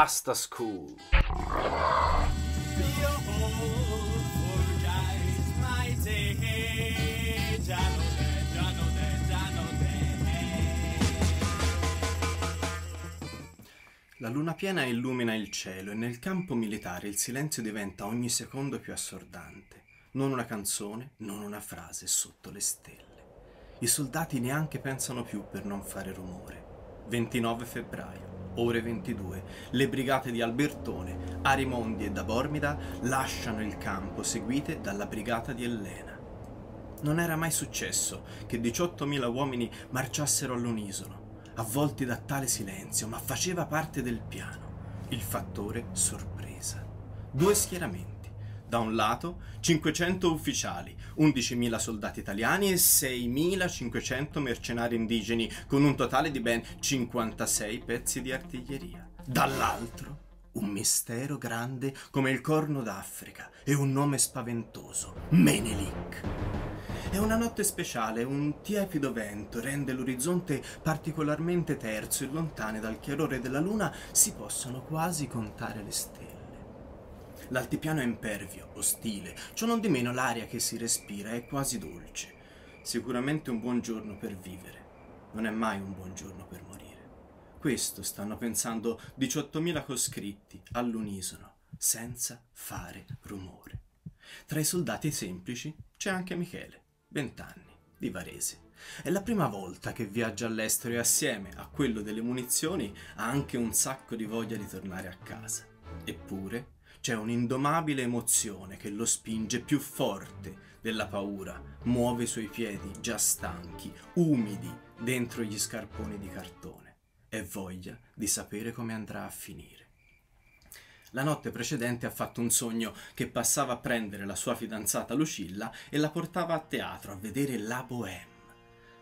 Basta School. La luna piena illumina il cielo e nel campo militare il silenzio diventa ogni secondo più assordante. Non una canzone, non una frase sotto le stelle. I soldati neanche pensano più per non fare rumore. 29 febbraio, ore 22, le brigate di Albertone, Arimondi e da Bormida lasciano il campo seguite dalla brigata di Elena. Non era mai successo che 18.000 uomini marciassero all'unisono avvolti da tale silenzio, ma faceva parte del piano, il fattore sorpresa. Due schieramenti. Da un lato 500 ufficiali, 11.000 soldati italiani e 6.500 mercenari indigeni, con un totale di ben 56 pezzi di artiglieria. Dall'altro un mistero grande come il corno d'Africa e un nome spaventoso, Menelik. È una notte speciale, un tiepido vento rende l'orizzonte particolarmente terzo e lontane dal chiarore della luna si possono quasi contare le stelle. L'altipiano è impervio, ostile, ciò non di meno l'aria che si respira è quasi dolce. Sicuramente un buon giorno per vivere, non è mai un buon giorno per morire. Questo stanno pensando 18.000 coscritti all'unisono, senza fare rumore. Tra i soldati semplici c'è anche Michele, vent'anni, di Varese. È la prima volta che viaggia all'estero e assieme a quello delle munizioni ha anche un sacco di voglia di tornare a casa. Eppure c'è un'indomabile emozione che lo spinge più forte della paura, muove i suoi piedi già stanchi, umidi, dentro gli scarponi di cartone e voglia di sapere come andrà a finire. La notte precedente ha fatto un sogno che passava a prendere la sua fidanzata Lucilla e la portava a teatro a vedere La Bohème.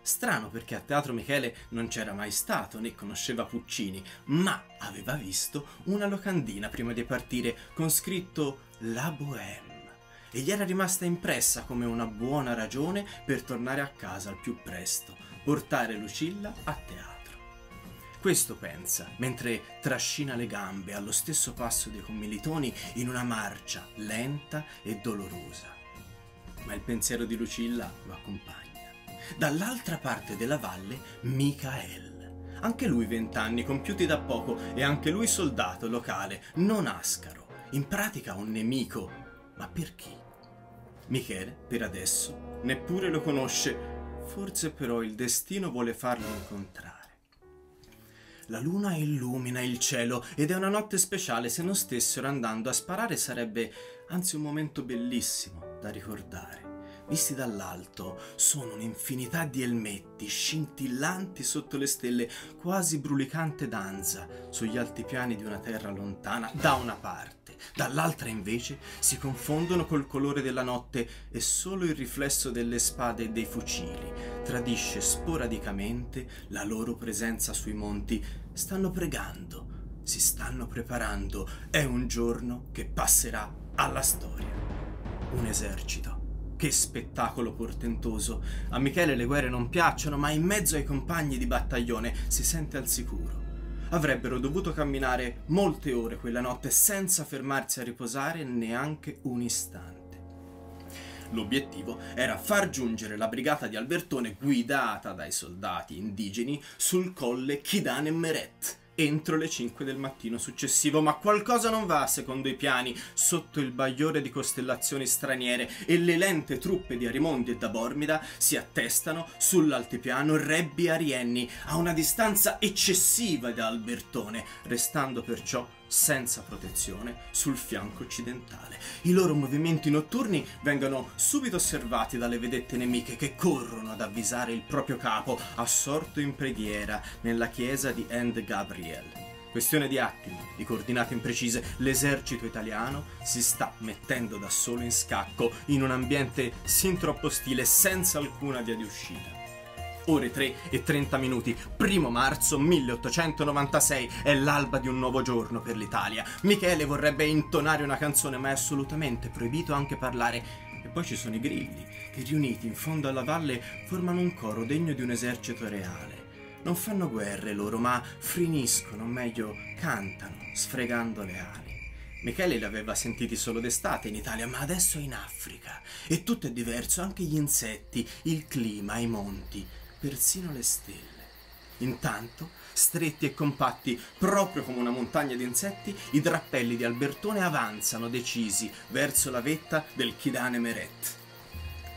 Strano perché a Teatro Michele non c'era mai stato né conosceva Puccini, ma aveva visto una locandina prima di partire con scritto La Bohème e gli era rimasta impressa come una buona ragione per tornare a casa al più presto, portare Lucilla a teatro. Questo pensa, mentre trascina le gambe allo stesso passo dei commilitoni in una marcia lenta e dolorosa. Ma il pensiero di Lucilla lo accompagna. Dall'altra parte della valle, Michael. Anche lui vent'anni, compiuti da poco, e anche lui soldato locale, non ascaro. In pratica un nemico. Ma perché? Michele, per adesso, neppure lo conosce. Forse però il destino vuole farlo incontrare. La luna illumina il cielo ed è una notte speciale. Se non stessero andando a sparare sarebbe anzi un momento bellissimo da ricordare. Visti dall'alto, sono un'infinità di elmetti scintillanti sotto le stelle, quasi brulicante danza sugli altipiani di una terra lontana da una parte. Dall'altra invece si confondono col colore della notte e solo il riflesso delle spade e dei fucili tradisce sporadicamente la loro presenza sui monti. Stanno pregando, si stanno preparando. È un giorno che passerà alla storia. Un esercito. Che spettacolo portentoso. A Michele le guerre non piacciono, ma in mezzo ai compagni di battaglione si sente al sicuro. Avrebbero dovuto camminare molte ore quella notte senza fermarsi a riposare neanche un istante. L'obiettivo era far giungere la brigata di Albertone guidata dai soldati indigeni sul colle Kidane Meret entro le 5 del mattino successivo, ma qualcosa non va secondo i piani. Sotto il bagliore di costellazioni straniere e le lente truppe di Arimondi e da Bormida si attestano sull'altipiano Rebbi Arienni a una distanza eccessiva da Albertone, restando perciò senza protezione sul fianco occidentale. I loro movimenti notturni vengono subito osservati dalle vedette nemiche che corrono ad avvisare il proprio capo, assorto in preghiera nella chiesa di End Gabriel. Questione di attimi, di coordinate imprecise, l'esercito italiano si sta mettendo da solo in scacco in un ambiente sin troppo ostile senza alcuna via di uscita ore 3 e 30 minuti, primo marzo 1896, è l'alba di un nuovo giorno per l'Italia. Michele vorrebbe intonare una canzone, ma è assolutamente proibito anche parlare. E poi ci sono i grilli, che riuniti in fondo alla valle formano un coro degno di un esercito reale. Non fanno guerre loro, ma friniscono, o meglio, cantano, sfregando le ali. Michele li aveva sentiti solo d'estate in Italia, ma adesso è in Africa. E tutto è diverso, anche gli insetti, il clima, i monti, persino le stelle. Intanto, stretti e compatti, proprio come una montagna di insetti, i drappelli di Albertone avanzano decisi verso la vetta del Kidane Meret.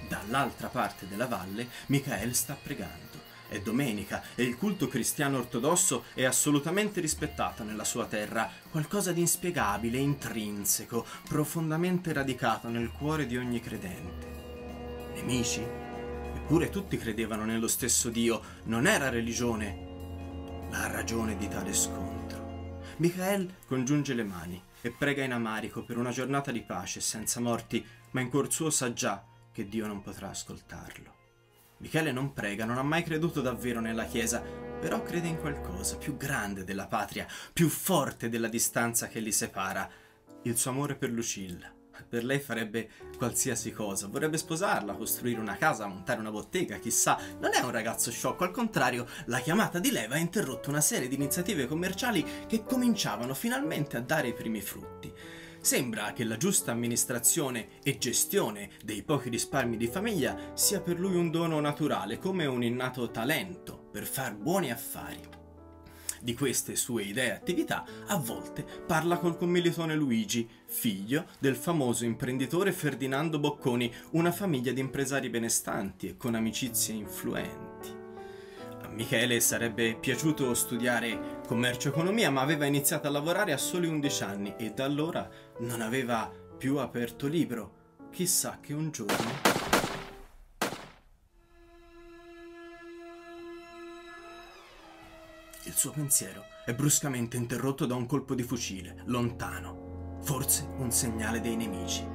Dall'altra parte della valle, Michael sta pregando. È domenica e il culto cristiano ortodosso è assolutamente rispettato nella sua terra, qualcosa di inspiegabile, intrinseco, profondamente radicato nel cuore di ogni credente. Nemici? Eppure tutti credevano nello stesso Dio, non era religione, la ragione di tale scontro. Michael congiunge le mani e prega in amarico per una giornata di pace senza morti, ma in cuor suo sa già che Dio non potrà ascoltarlo. Michele non prega, non ha mai creduto davvero nella Chiesa, però crede in qualcosa più grande della patria, più forte della distanza che li separa, il suo amore per Lucilla. Per lei farebbe qualsiasi cosa, vorrebbe sposarla, costruire una casa, montare una bottega, chissà. Non è un ragazzo sciocco, al contrario, la chiamata di leva ha interrotto una serie di iniziative commerciali che cominciavano finalmente a dare i primi frutti. Sembra che la giusta amministrazione e gestione dei pochi risparmi di famiglia sia per lui un dono naturale, come un innato talento per far buoni affari. Di queste sue idee e attività a volte parla col commilitone Luigi, figlio del famoso imprenditore Ferdinando Bocconi, una famiglia di impresari benestanti e con amicizie influenti. Michele sarebbe piaciuto studiare commercio-economia, ma aveva iniziato a lavorare a soli 11 anni e da allora non aveva più aperto libro. Chissà che un giorno... suo pensiero è bruscamente interrotto da un colpo di fucile, lontano. Forse un segnale dei nemici.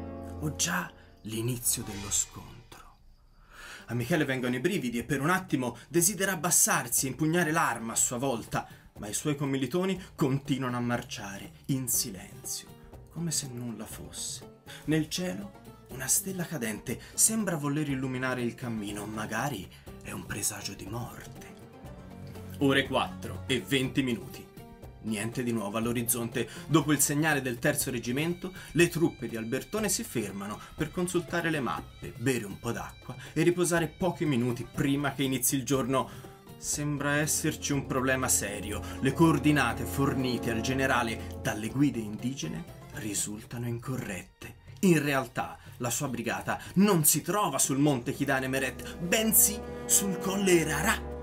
O già l'inizio dello scontro. A Michele vengono i brividi e per un attimo desidera abbassarsi e impugnare l'arma a sua volta, ma i suoi commilitoni continuano a marciare in silenzio, come se nulla fosse. Nel cielo una stella cadente sembra voler illuminare il cammino, magari è un presagio di morte. Ore 4 e 20 minuti. Niente di nuovo all'orizzonte. Dopo il segnale del terzo reggimento, le truppe di Albertone si fermano per consultare le mappe, bere un po' d'acqua e riposare pochi minuti prima che inizi il giorno. Sembra esserci un problema serio. Le coordinate fornite al generale dalle guide indigene risultano incorrette. In realtà la sua brigata non si trova sul monte Kidane Meret, bensì sul colle Erarà.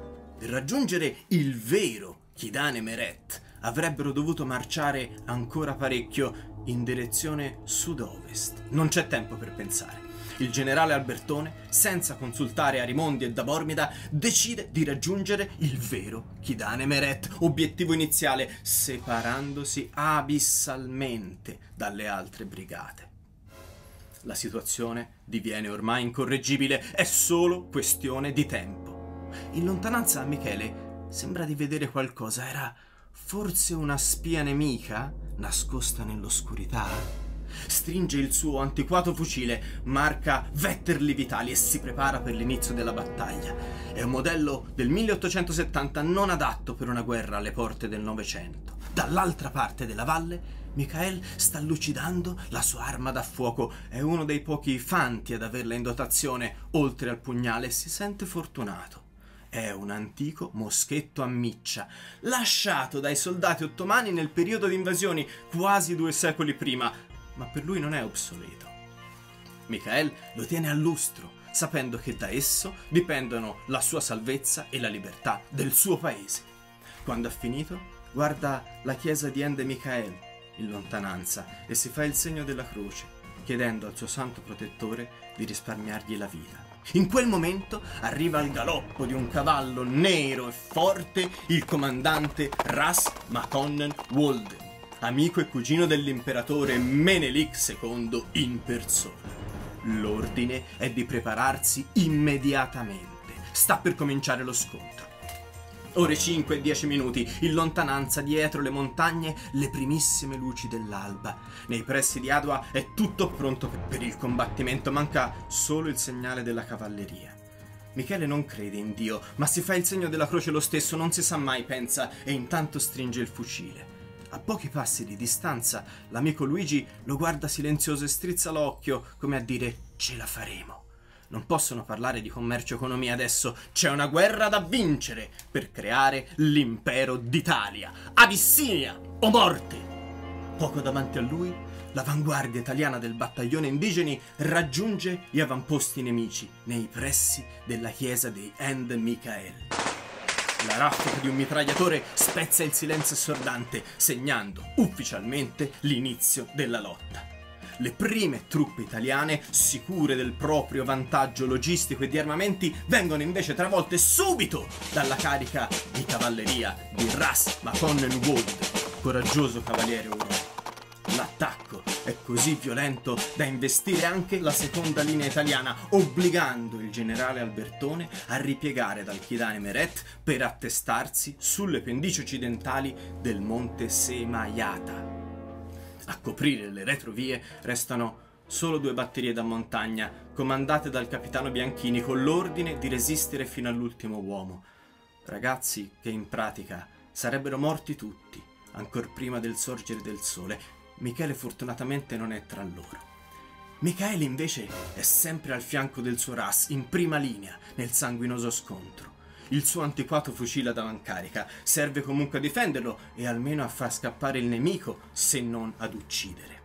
Per raggiungere il vero Kidane Meret avrebbero dovuto marciare ancora parecchio in direzione sud-ovest. Non c'è tempo per pensare. Il generale Albertone, senza consultare Arimondi e Dabormida, decide di raggiungere il vero Kidane Meret, obiettivo iniziale, separandosi abissalmente dalle altre brigate. La situazione diviene ormai incorreggibile, è solo questione di tempo. In lontananza Michele sembra di vedere qualcosa, era Forse una spia nemica nascosta nell'oscurità? Stringe il suo antiquato fucile, marca Vetterli Vitali e si prepara per l'inizio della battaglia. È un modello del 1870 non adatto per una guerra alle porte del Novecento. Dall'altra parte della valle, Michael sta lucidando la sua arma da fuoco. È uno dei pochi fanti ad averla in dotazione, oltre al pugnale, e si sente fortunato è un antico moschetto a miccia, lasciato dai soldati ottomani nel periodo di invasioni quasi due secoli prima, ma per lui non è obsoleto. Michael lo tiene a lustro, sapendo che da esso dipendono la sua salvezza e la libertà del suo paese. Quando ha finito, guarda la chiesa di Ende Michael in lontananza e si fa il segno della croce, chiedendo al suo santo protettore di risparmiargli la vita. In quel momento arriva al galoppo di un cavallo nero e forte il comandante Ras Makonnen Walden, amico e cugino dell'imperatore Menelik II in persona. L'ordine è di prepararsi immediatamente. Sta per cominciare lo scontro. Ore 5 e 10 minuti, in lontananza, dietro le montagne, le primissime luci dell'alba. Nei pressi di Adua è tutto pronto per il combattimento, manca solo il segnale della cavalleria. Michele non crede in Dio, ma si fa il segno della croce lo stesso, non si sa mai, pensa, e intanto stringe il fucile. A pochi passi di distanza, l'amico Luigi lo guarda silenzioso e strizza l'occhio, come a dire ce la faremo. Non possono parlare di commercio economia adesso, c'è una guerra da vincere per creare l'impero d'Italia. Abissinia o morte! Poco davanti a lui, l'avanguardia italiana del battaglione indigeni raggiunge gli avamposti nemici nei pressi della chiesa dei End Michael. La raffica di un mitragliatore spezza il silenzio assordante, segnando ufficialmente l'inizio della lotta. Le prime truppe italiane, sicure del proprio vantaggio logistico e di armamenti, vengono invece travolte subito dalla carica di cavalleria di Ras Maconnen Wood, coraggioso cavaliere europeo. L'attacco è così violento da investire anche la seconda linea italiana, obbligando il generale Albertone a ripiegare dal Chidane Meret per attestarsi sulle pendici occidentali del monte Semaiata. Coprire le retrovie restano solo due batterie da montagna, comandate dal capitano Bianchini con l'ordine di resistere fino all'ultimo uomo. Ragazzi che in pratica sarebbero morti tutti, ancor prima del sorgere del sole. Michele fortunatamente non è tra loro. Michele invece è sempre al fianco del suo RAS, in prima linea, nel sanguinoso scontro. Il suo antiquato fucile ad avancarica serve comunque a difenderlo e almeno a far scappare il nemico, se non ad uccidere.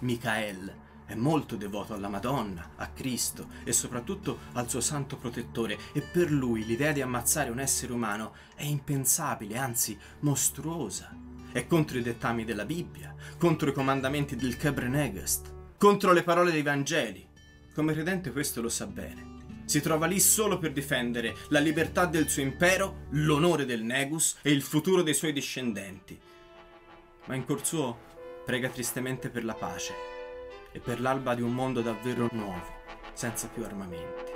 Michael è molto devoto alla Madonna, a Cristo e soprattutto al suo santo protettore e per lui l'idea di ammazzare un essere umano è impensabile, anzi mostruosa. È contro i dettami della Bibbia, contro i comandamenti del Kebrenegest, contro le parole dei Vangeli. Come credente questo lo sa bene. Si trova lì solo per difendere la libertà del suo impero, l'onore del Negus e il futuro dei suoi discendenti. Ma in cuor suo prega tristemente per la pace e per l'alba di un mondo davvero nuovo, senza più armamenti.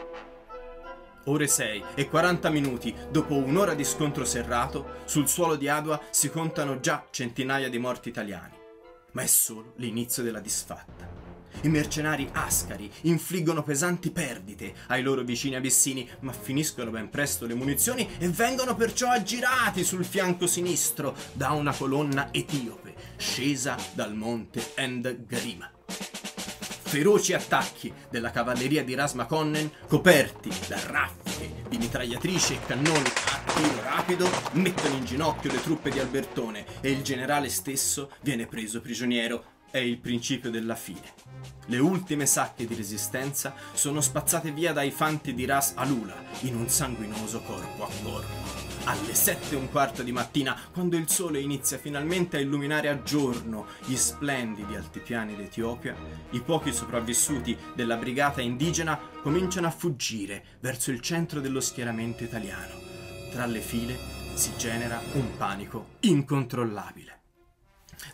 Ore 6 e 40 minuti dopo un'ora di scontro serrato, sul suolo di Adua si contano già centinaia di morti italiani. Ma è solo l'inizio della disfatta. I mercenari ascari infliggono pesanti perdite ai loro vicini abissini, ma finiscono ben presto le munizioni e vengono perciò aggirati sul fianco sinistro da una colonna etiope scesa dal monte End. Feroci attacchi della cavalleria di Rasmakonnen, coperti da raffiche di mitragliatrici e cannoni a tiro rapido, mettono in ginocchio le truppe di Albertone e il generale stesso viene preso prigioniero è il principio della fine. Le ultime sacche di resistenza sono spazzate via dai fanti di Ras Alula in un sanguinoso corpo a corpo. Alle sette e un quarto di mattina, quando il sole inizia finalmente a illuminare a giorno gli splendidi altipiani d'Etiopia, i pochi sopravvissuti della brigata indigena cominciano a fuggire verso il centro dello schieramento italiano. Tra le file si genera un panico incontrollabile.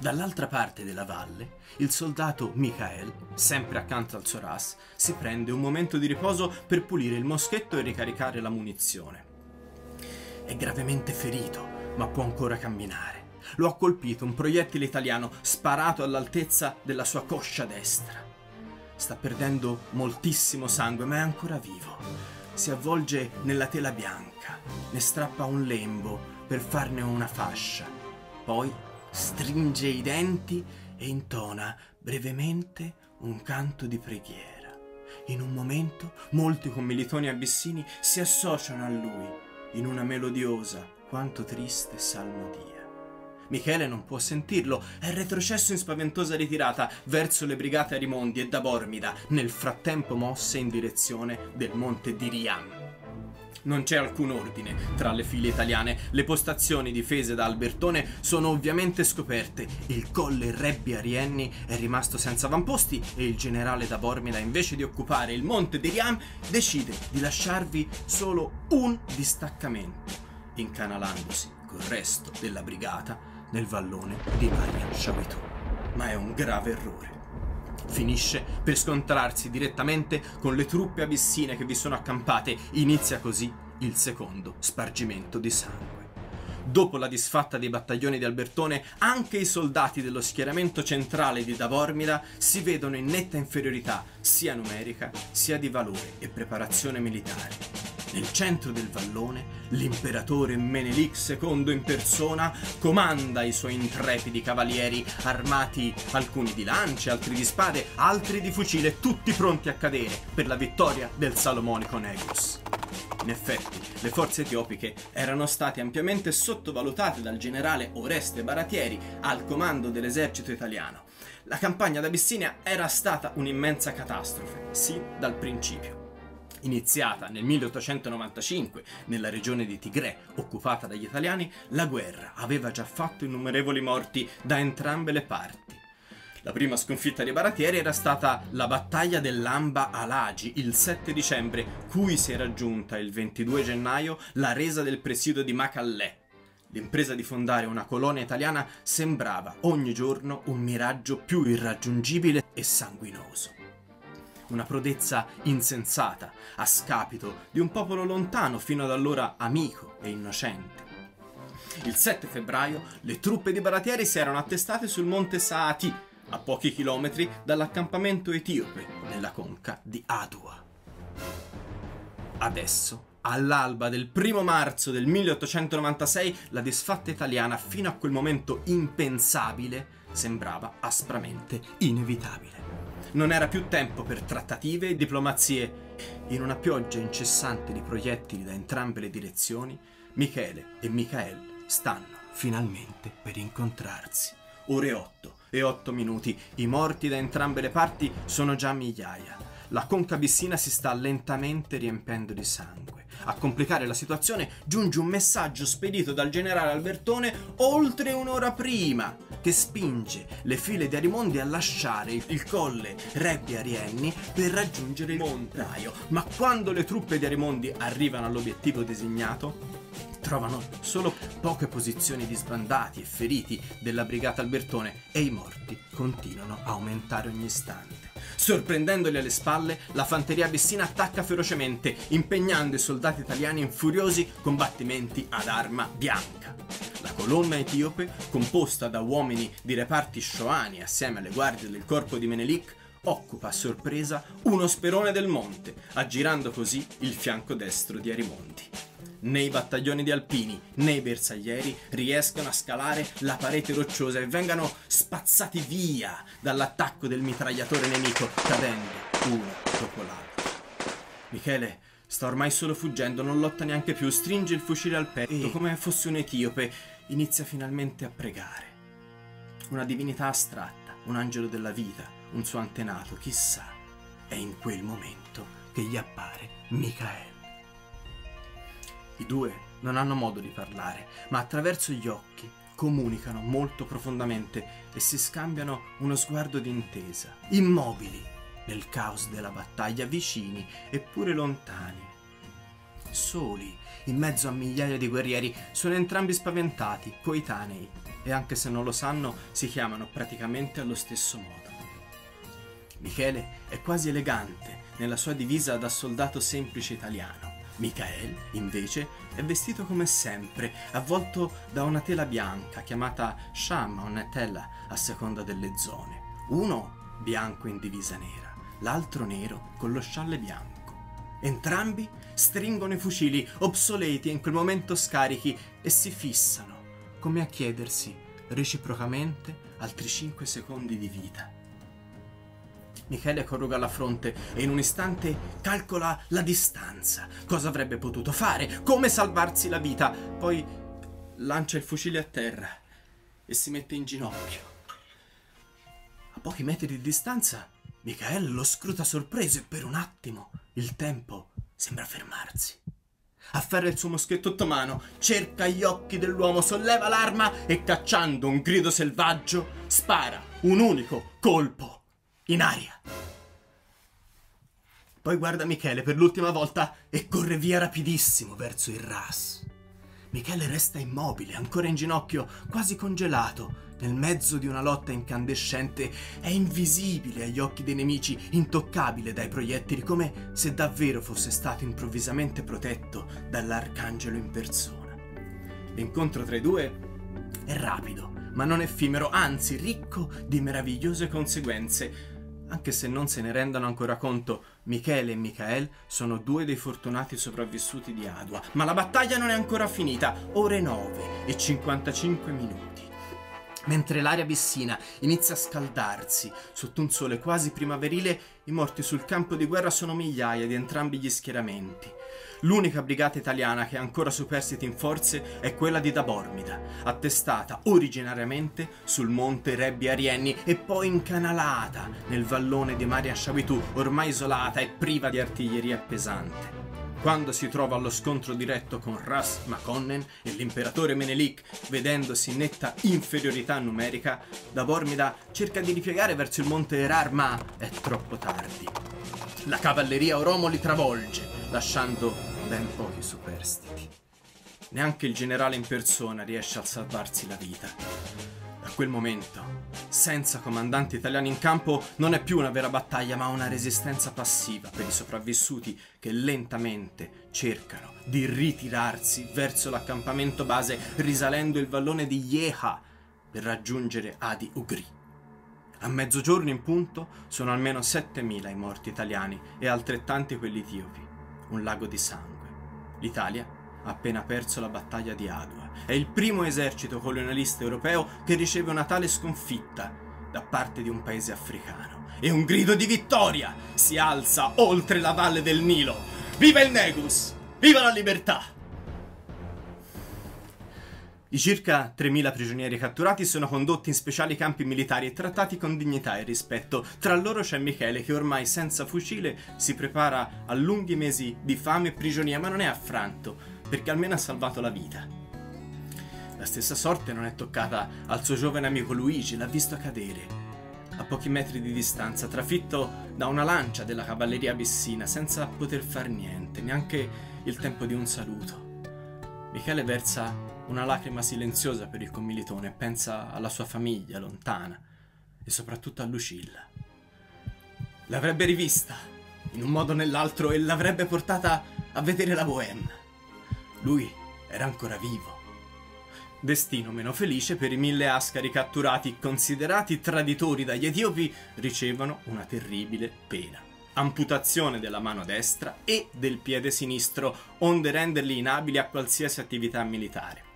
Dall'altra parte della valle, il soldato Michael, sempre accanto al suo ras, si prende un momento di riposo per pulire il moschetto e ricaricare la munizione. È gravemente ferito, ma può ancora camminare. Lo ha colpito un proiettile italiano sparato all'altezza della sua coscia destra. Sta perdendo moltissimo sangue, ma è ancora vivo. Si avvolge nella tela bianca, ne strappa un lembo per farne una fascia. Poi stringe i denti e intona brevemente un canto di preghiera. In un momento molti commilitoni abissini si associano a lui in una melodiosa quanto triste salmodia. Michele non può sentirlo, è retrocesso in spaventosa ritirata verso le brigate Arimondi e da Bormida, nel frattempo mosse in direzione del monte di Riam non c'è alcun ordine tra le file italiane. Le postazioni difese da Albertone sono ovviamente scoperte. Il colle Rebbi Arienni è rimasto senza avamposti e il generale da Bormida, invece di occupare il monte di Riam, decide di lasciarvi solo un distaccamento, incanalandosi col resto della brigata nel vallone di Marian Chavetou. Ma è un grave errore finisce per scontrarsi direttamente con le truppe abissine che vi sono accampate. Inizia così il secondo spargimento di sangue. Dopo la disfatta dei battaglioni di Albertone, anche i soldati dello schieramento centrale di Davormida si vedono in netta inferiorità sia numerica sia di valore e preparazione militare. Nel centro del vallone, l'imperatore Menelik II in persona comanda i suoi intrepidi cavalieri armati alcuni di lance, altri di spade, altri di fucile, tutti pronti a cadere per la vittoria del salomonico Negus. In effetti, le forze etiopiche erano state ampiamente sottovalutate dal generale Oreste Baratieri al comando dell'esercito italiano. La campagna d'Abissinia era stata un'immensa catastrofe, sin dal principio iniziata nel 1895 nella regione di Tigre, occupata dagli italiani, la guerra aveva già fatto innumerevoli morti da entrambe le parti. La prima sconfitta dei baratieri era stata la battaglia dell'Amba Alagi il 7 dicembre, cui si è raggiunta il 22 gennaio la resa del presidio di Macallè. L'impresa di fondare una colonia italiana sembrava ogni giorno un miraggio più irraggiungibile e sanguinoso una prodezza insensata, a scapito di un popolo lontano fino ad allora amico e innocente. Il 7 febbraio le truppe di Baratieri si erano attestate sul monte Saati, a pochi chilometri dall'accampamento etiope nella conca di Adua. Adesso, all'alba del primo marzo del 1896, la disfatta italiana, fino a quel momento impensabile, sembrava aspramente inevitabile. Non era più tempo per trattative e diplomazie. In una pioggia incessante di proiettili da entrambe le direzioni, Michele e Michael stanno finalmente per incontrarsi. Ore 8 e 8 minuti. I morti da entrambe le parti sono già migliaia. La conca bissina si sta lentamente riempendo di sangue. A complicare la situazione giunge un messaggio spedito dal generale Albertone oltre un'ora prima, che spinge le file di Arimondi a lasciare il colle Rebbi Arienni per raggiungere il montaio. Ma quando le truppe di Arimondi arrivano all'obiettivo designato, trovano solo poche posizioni di sbandati e feriti della brigata Albertone e i morti continuano a aumentare ogni istante. Sorprendendoli alle spalle, la fanteria abissina attacca ferocemente, impegnando i soldati italiani in furiosi combattimenti ad arma bianca. La colonna etiope, composta da uomini di reparti shoani assieme alle guardie del corpo di Menelik, occupa a sorpresa uno sperone del monte, aggirando così il fianco destro di Arimondi né i battaglioni di alpini né i bersaglieri riescano a scalare la parete rocciosa e vengano spazzati via dall'attacco del mitragliatore nemico, cadendo uno dopo l'altro. Michele sta ormai solo fuggendo, non lotta neanche più, stringe il fucile al petto e, come fosse un etiope, inizia finalmente a pregare. Una divinità astratta, un angelo della vita, un suo antenato, chissà. È in quel momento che gli appare Michael. I due non hanno modo di parlare, ma attraverso gli occhi comunicano molto profondamente e si scambiano uno sguardo d'intesa, immobili nel caos della battaglia, vicini eppure lontani. Soli, in mezzo a migliaia di guerrieri, sono entrambi spaventati, coetanei, e anche se non lo sanno, si chiamano praticamente allo stesso modo. Michele è quasi elegante nella sua divisa da soldato semplice italiano Michael, invece, è vestito come sempre, avvolto da una tela bianca chiamata sham o netella a seconda delle zone. Uno bianco in divisa nera, l'altro nero con lo scialle bianco. Entrambi stringono i fucili obsoleti e in quel momento scarichi e si fissano, come a chiedersi reciprocamente altri 5 secondi di vita. Michele corruga la fronte e in un istante calcola la distanza. Cosa avrebbe potuto fare? Come salvarsi la vita? Poi lancia il fucile a terra e si mette in ginocchio. A pochi metri di distanza, Michael lo scruta sorpreso e per un attimo il tempo sembra fermarsi. Afferra il suo moschetto ottomano, cerca gli occhi dell'uomo, solleva l'arma e cacciando un grido selvaggio, spara un unico colpo in aria. Poi guarda Michele per l'ultima volta e corre via rapidissimo verso il RAS. Michele resta immobile, ancora in ginocchio, quasi congelato, nel mezzo di una lotta incandescente, è invisibile agli occhi dei nemici, intoccabile dai proiettili, come se davvero fosse stato improvvisamente protetto dall'arcangelo in persona. L'incontro tra i due è rapido, ma non effimero, anzi ricco di meravigliose conseguenze Anche se non se ne rendono ancora conto, Michele e Michael sono due dei fortunati sopravvissuti di Adua. Ma la battaglia non è ancora finita. Ore 9 e 55 minuti. Mentre l'aria bissina inizia a scaldarsi sotto un sole quasi primaverile, i morti sul campo di guerra sono migliaia di entrambi gli schieramenti. L'unica brigata italiana che ha ancora superstiti in forze è quella di Dabormida, attestata originariamente sul monte Rebbi Arienni e poi incanalata nel vallone di Maria Sciavitu, ormai isolata e priva di artiglieria pesante. Quando si trova allo scontro diretto con Ras Makonnen e l'imperatore Menelik, vedendosi netta inferiorità numerica, Dabormida cerca di ripiegare verso il monte Erar, ma è troppo tardi. La cavalleria Oromo li travolge, lasciando ben pochi superstiti. Neanche il generale in persona riesce a salvarsi la vita. Da quel momento, senza comandanti italiani in campo, non è più una vera battaglia, ma una resistenza passiva per i sopravvissuti che lentamente cercano di ritirarsi verso l'accampamento base, risalendo il vallone di Yeha per raggiungere Adi Ugri. A mezzogiorno in punto sono almeno 7.000 i morti italiani e altrettanti quelli etiopi. Un lago di sangue. L'Italia ha appena perso la battaglia di Adua è il primo esercito colonialista europeo che riceve una tale sconfitta da parte di un paese africano. E un grido di vittoria si alza oltre la valle del Nilo. Viva il Negus! Viva la libertà! I circa 3.000 prigionieri catturati sono condotti in speciali campi militari e trattati con dignità e rispetto. Tra loro c'è Michele che ormai senza fucile si prepara a lunghi mesi di fame e prigionia, ma non è affranto, perché almeno ha salvato la vita. La stessa sorte non è toccata al suo giovane amico Luigi, l'ha visto cadere a pochi metri di distanza, trafitto da una lancia della cavalleria abissina, senza poter far niente, neanche il tempo di un saluto. Michele versa una lacrima silenziosa per il commilitone pensa alla sua famiglia lontana e soprattutto a Lucilla. L'avrebbe rivista, in un modo o nell'altro, e l'avrebbe portata a vedere la Bohème. Lui era ancora vivo Destino meno felice per i mille ascari catturati considerati traditori dagli etiopi ricevono una terribile pena. Amputazione della mano destra e del piede sinistro, onde renderli inabili a qualsiasi attività militare.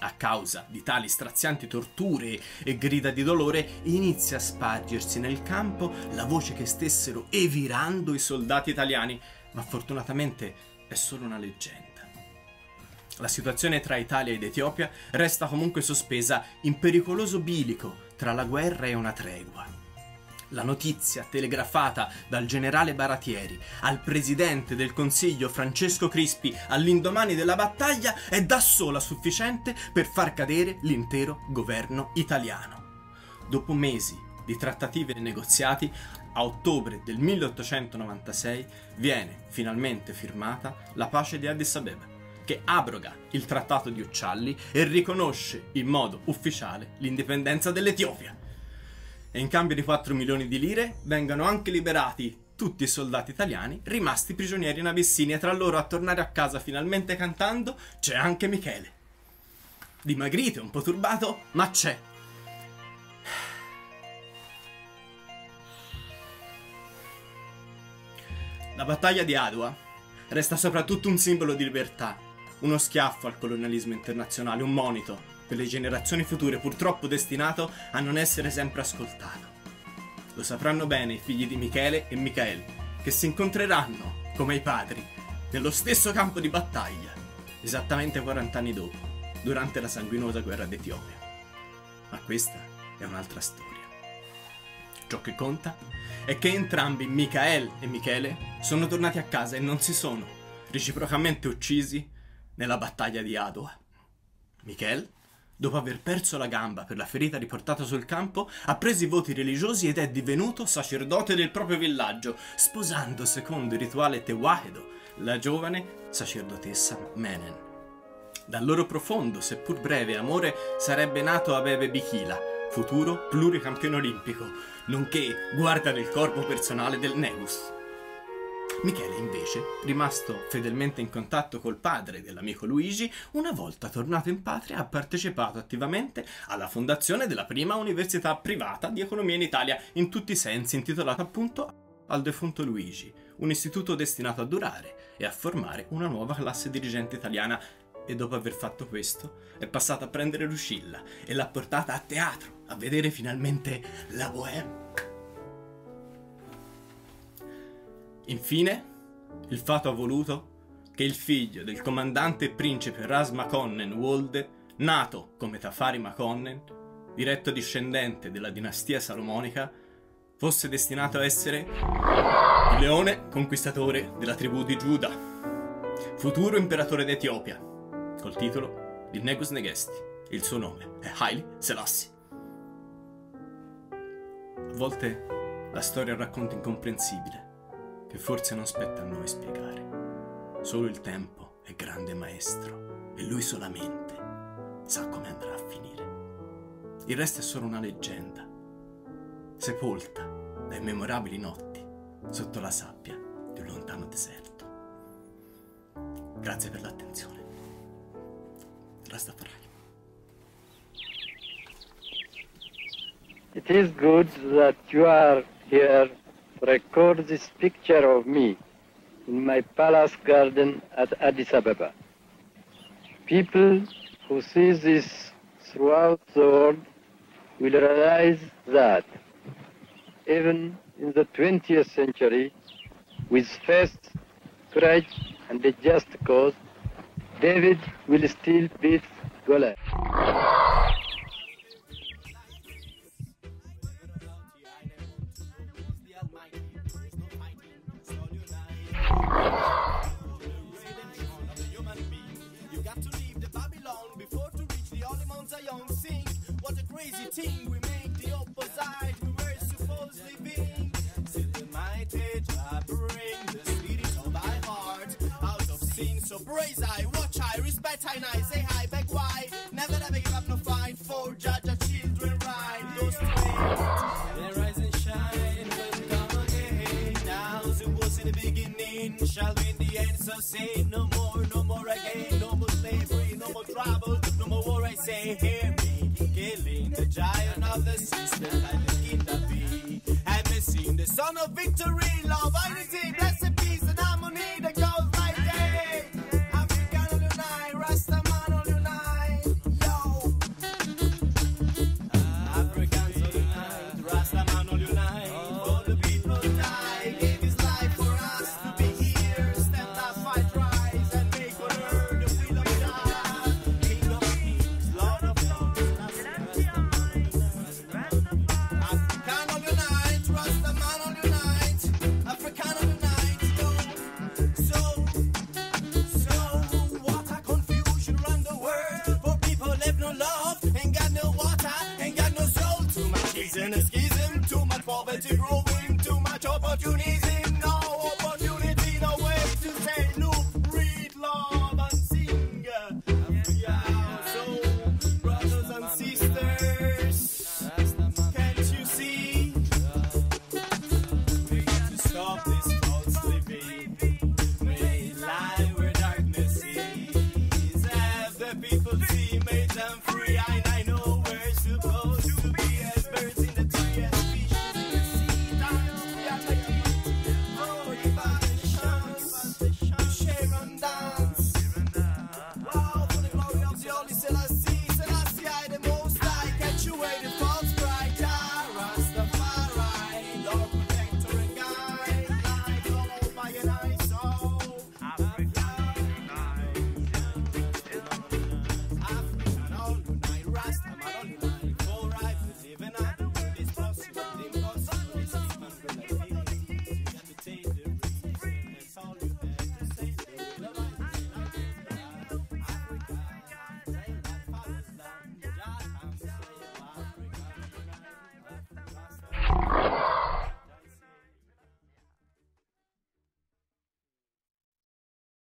A causa di tali strazianti torture e grida di dolore, inizia a spargersi nel campo la voce che stessero evirando i soldati italiani, ma fortunatamente è solo una leggenda. La situazione tra Italia ed Etiopia resta comunque sospesa in pericoloso bilico tra la guerra e una tregua. La notizia telegrafata dal generale Baratieri al presidente del Consiglio Francesco Crispi all'indomani della battaglia è da sola sufficiente per far cadere l'intero governo italiano. Dopo mesi di trattative e negoziati, a ottobre del 1896 viene finalmente firmata la pace di Addis Abeba che abroga il trattato di Uccialli e riconosce in modo ufficiale l'indipendenza dell'Etiopia. E in cambio di 4 milioni di lire vengono anche liberati tutti i soldati italiani rimasti prigionieri in Abissinia. Tra loro a tornare a casa finalmente cantando c'è anche Michele. Dimagrito, un po' turbato, ma c'è. La battaglia di Adua resta soprattutto un simbolo di libertà uno schiaffo al colonialismo internazionale, un monito per le generazioni future, purtroppo destinato a non essere sempre ascoltato. Lo sapranno bene i figli di Michele e Michael, che si incontreranno, come i padri, nello stesso campo di battaglia, esattamente 40 anni dopo, durante la sanguinosa guerra d'Etiopia. Ma questa è un'altra storia. Ciò che conta è che entrambi, Michael e Michele, sono tornati a casa e non si sono reciprocamente uccisi nella battaglia di Adua. Michel, dopo aver perso la gamba per la ferita riportata sul campo, ha preso i voti religiosi ed è divenuto sacerdote del proprio villaggio, sposando secondo il rituale Tewahedo la giovane sacerdotessa Menen. Dal loro profondo, seppur breve, amore sarebbe nato Abebe Bichila, futuro pluricampione olimpico, nonché guarda del corpo personale del Negus. Michele invece, rimasto fedelmente in contatto col padre dell'amico Luigi, una volta tornato in patria ha partecipato attivamente alla fondazione della prima università privata di economia in Italia, in tutti i sensi intitolata appunto al defunto Luigi, un istituto destinato a durare e a formare una nuova classe dirigente italiana e dopo aver fatto questo è passata a prendere Lucilla e l'ha portata a teatro a vedere finalmente la Bohème. Infine, il fato ha voluto che il figlio del comandante principe Ras Makonnen Wolde, nato come Tafari Makonnen, diretto discendente della dinastia salomonica, fosse destinato a essere il leone conquistatore della tribù di Giuda, futuro imperatore d'Etiopia, col titolo di Negus Negesti. Il suo nome è Haile Selassie. A volte la storia racconto incomprensibile che forse non spetta a noi spiegare. Solo il tempo è grande maestro e lui solamente sa come andrà a finire. Il resto è solo una leggenda, sepolta da immemorabili notti sotto la sabbia di un lontano deserto. Grazie per l'attenzione. Rastafari. It is good that you are here record this picture of me in my palace garden at Addis Ababa. People who see this throughout the world will realize that even in the 20th century, with faith, courage, and a just cause, David will still beat Goliath. Team we make the opposite we were supposed to be. Still the mighty Jah bring the spirit of thy heart out of sin. So praise I, watch I, respect I, and I say hi, back why. Never, ever give up no fight for Jah, Jah children right. Those they rise and shine, will come again. Now it was in the beginning, shall be in the end. So say no more, no more again, no more slavery, no more trouble, no more war. I say, hear me, killing the giant of the system, like the king. And missing the son of victory, love, unity, blessed